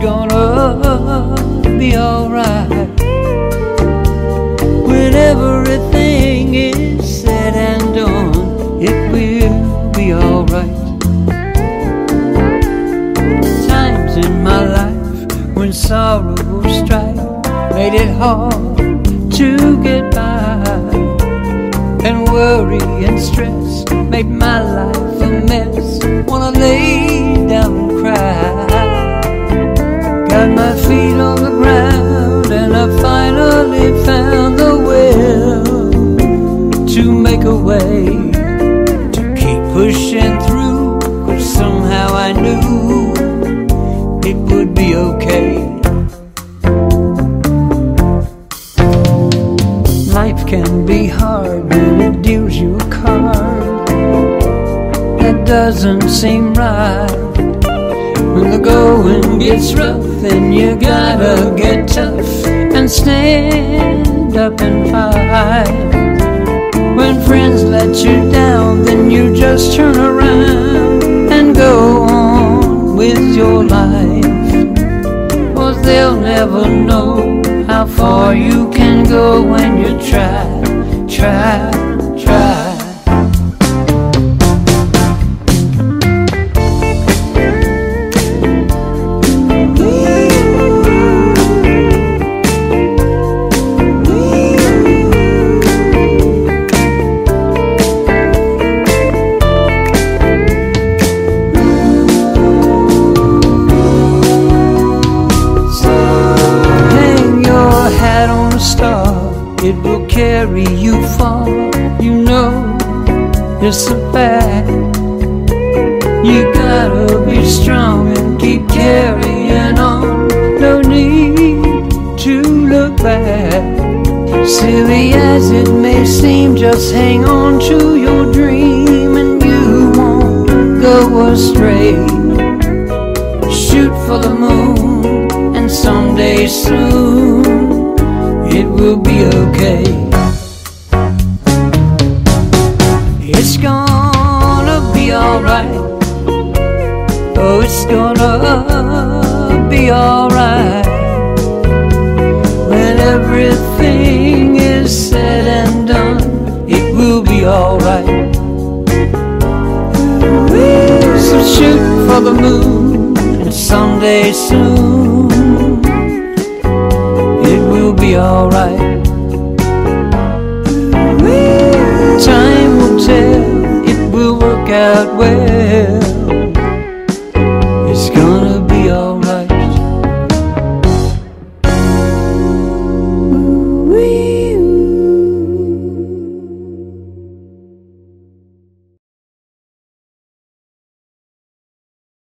gonna be alright when everything is said and done. It will be alright. Times in my life when sorrow strife made it hard to get by, and worry and stress made my life a mess. To keep pushing through. Cause somehow I knew it would be okay. Life can be hard when it deals you a card that doesn't seem right. When the going gets rough, then you gotta get tough and stand up and fight. When friends let you down, then you just turn around and go on with your life. Cause they'll never know how far you can go when you try, try. Carry you far. You know it's a fact. You gotta be strong and keep carrying on. No need to look back. Silly as it may seem, just hang on to your dream and you won't go astray. Shoot for the moon, and someday soon it will be okay. It's gonna be alright. Oh, it's gonna be alright. When everything is said and done, it will be alright. So shoot for the moon, and someday soon Will